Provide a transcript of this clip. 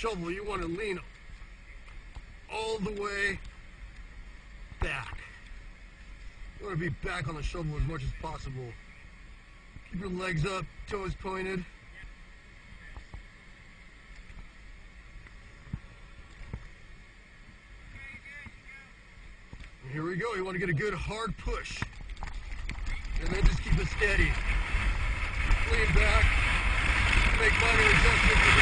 shovel, you want to lean all the way back. You want to be back on the shovel as much as possible. Keep your legs up, toes pointed. And here we go. You want to get a good hard push. And then just keep it steady. Lean back. Make minor adjustments